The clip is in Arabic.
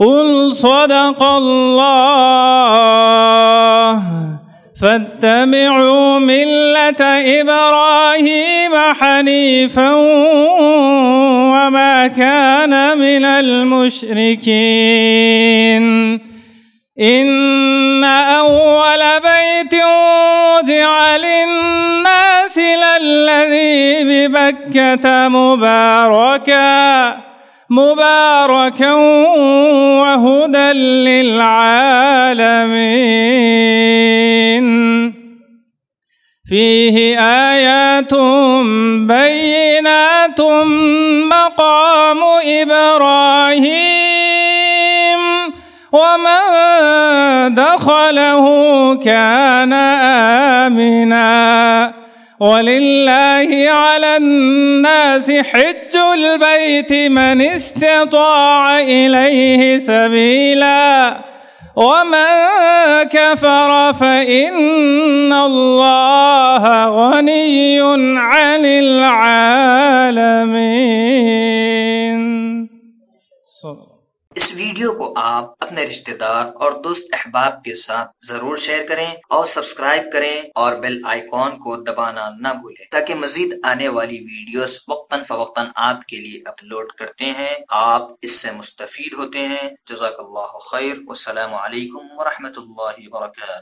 قل صدق الله. فاتبعوا ملة إبراهيم حنيفا وما كان من المشركين. إن أول بيت وضع للناس للذي ببكة مباركا. مباركا وهدى للعالمين. فيه آيات بينات مقام إبراهيم ومن دخله كان آمنا. ولله على الناس حج البيت من استطاع إليه سبيلا ومن كفر فإن الله غني عن العالمين. اس ویڈیو کو آپ اپنے رشتہ دار اور دوست احباب کے ساتھ ضرور شیئر کریں اور سبسکرائب کریں اور بیل آئیکن کو دبانا نہ بھولیں تاکہ مزید آنے والی ویڈیوز وقتاً فوقتاً آپ کے لیے اپلوڈ کرتے ہیں۔ آپ اس سے مستفید ہوتے ہیں۔ جزاک اللہ خیر۔ والسلام علیکم ورحمۃ اللہ وبرکاتہ۔